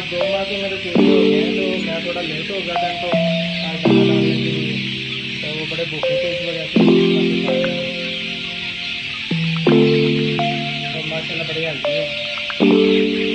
आज दो माह के तो मैं थोड़ा लेट हो गया था इनको आज डालने के लिए तो वो बड़े भूखे थे इस वजह से तो माशाल्लाह बड़े है